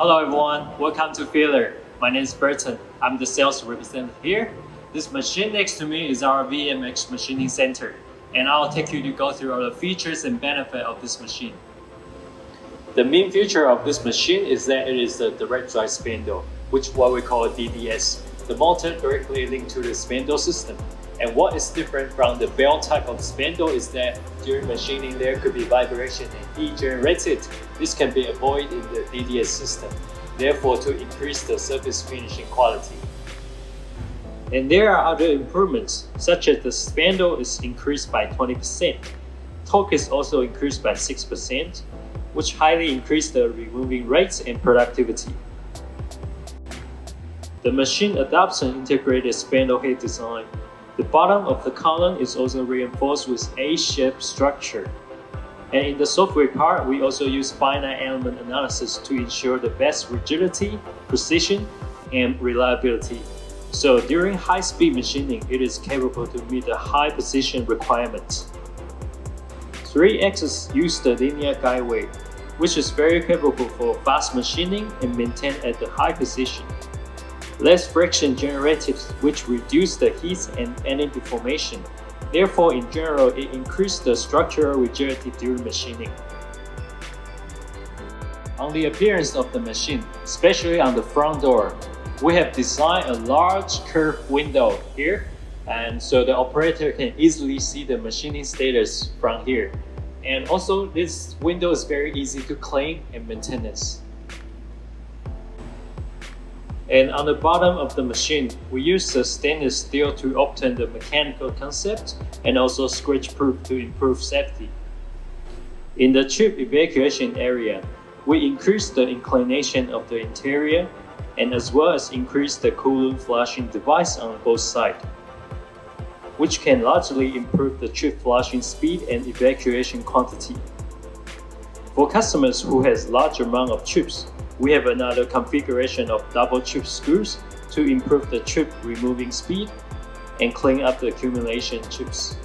Hello everyone, welcome to Feeler. My name is Burton. I'm the sales representative here. This machine next to me is our VMX machining center, and I'll take you to go through all the features and benefit of this machine. The main feature of this machine is that it is a direct drive spindle, which what we call DDS. The motor directly linked to the spindle system. And what is different from the belt type of spindle is that during machining there could be vibration and heat generated. This can be avoided in the DDS system, therefore to increase the surface finishing quality. And there are other improvements, such as the spindle is increased by 20%. Torque is also increased by 6%, which highly increase the removing rates and productivity. The machine adopts an integrated spindle head design the bottom of the column is also reinforced with A-shaped structure. And in the software part, we also use finite element analysis to ensure the best rigidity, precision, and reliability. So during high-speed machining, it is capable to meet the high precision requirements. 3-axis use the linear guide guideway, which is very capable for fast machining and maintained at the high precision less friction generated which reduce the heat and any deformation. Therefore, in general, it increased the structural rigidity during machining. On the appearance of the machine, especially on the front door, we have designed a large curved window here and so the operator can easily see the machining status from here. And also this window is very easy to clean and maintenance. And on the bottom of the machine, we use the stainless steel to obtain the mechanical concept and also scratch proof to improve safety. In the chip evacuation area, we increase the inclination of the interior and as well as increase the coolant flushing device on both sides, which can largely improve the chip flushing speed and evacuation quantity. For customers who has large amount of chips, we have another configuration of double chip screws to improve the chip removing speed and clean up the accumulation chips.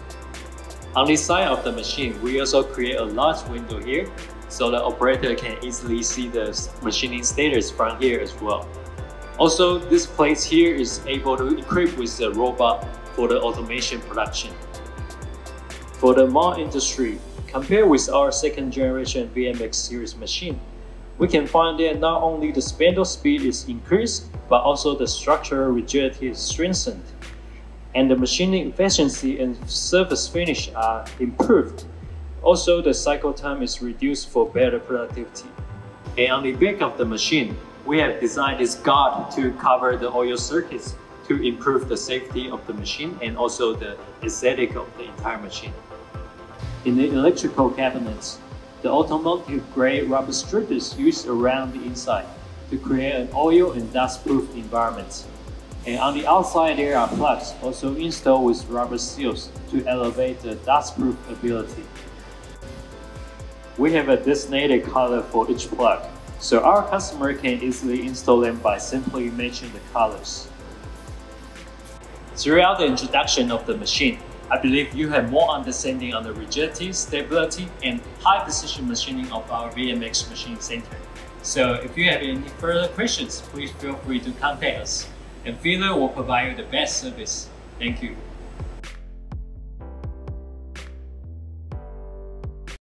On this side of the machine, we also create a large window here so the operator can easily see the machining status from here as well. Also, this place here is able to equip with the robot for the automation production. For the mall industry, compared with our second generation VMX series machine, we can find that not only the spindle speed is increased, but also the structural rigidity is strengthened. And the machining efficiency and surface finish are improved. Also, the cycle time is reduced for better productivity. And on the back of the machine, we have designed this guard to cover the oil circuits to improve the safety of the machine and also the aesthetic of the entire machine. In the electrical cabinets, the automotive-grade rubber strip is used around the inside to create an oil and dust-proof environment. And on the outside there are plugs also installed with rubber seals to elevate the dust-proof ability. We have a designated color for each plug, so our customer can easily install them by simply matching the colors. Throughout the introduction of the machine, I believe you have more understanding on the rigidity, stability, and high precision machining of our VMX machine center. So if you have any further questions, please feel free to contact us, and Feeler will provide you the best service. Thank you.